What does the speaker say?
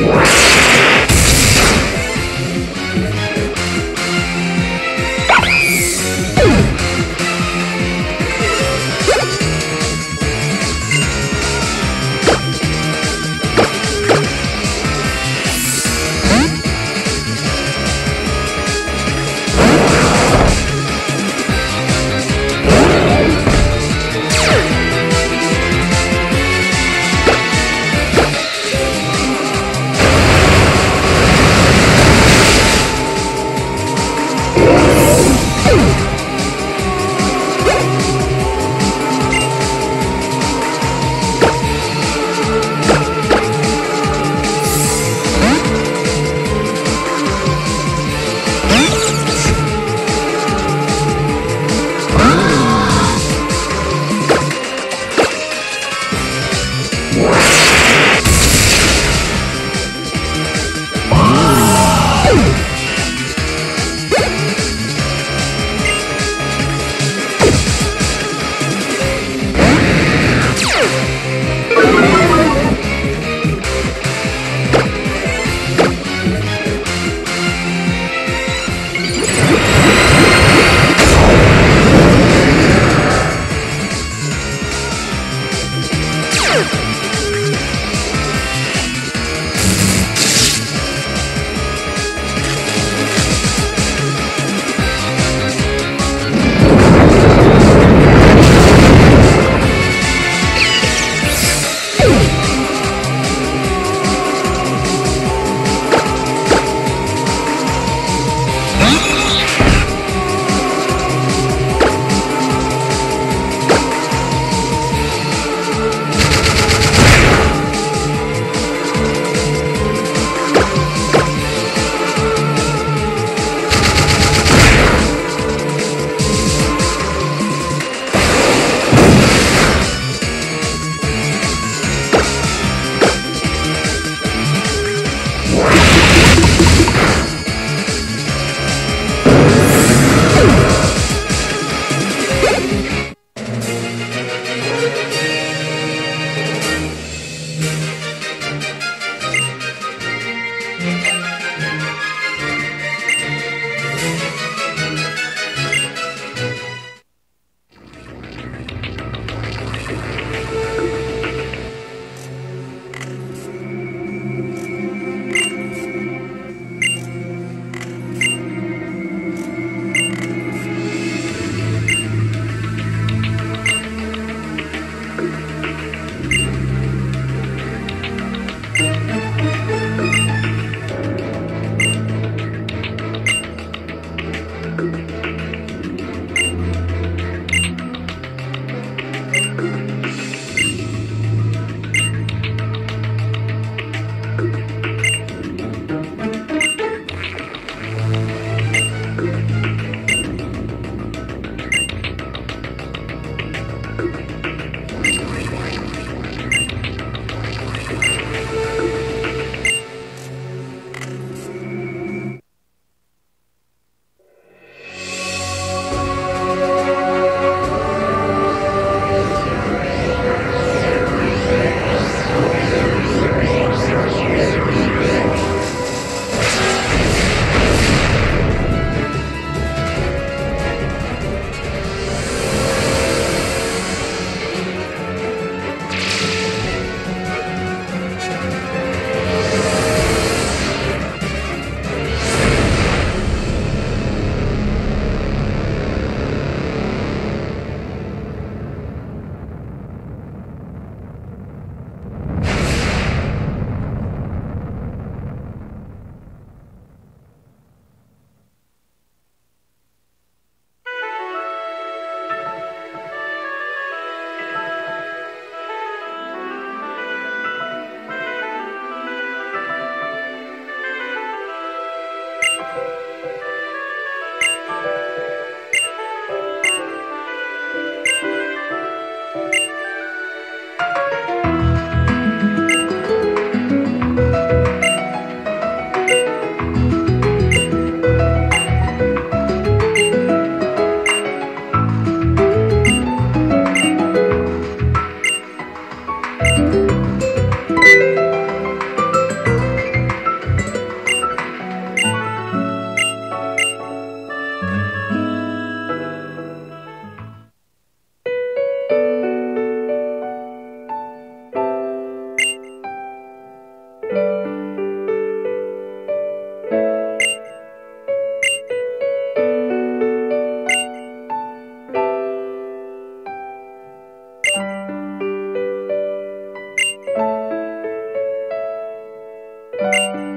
Wow. Bye.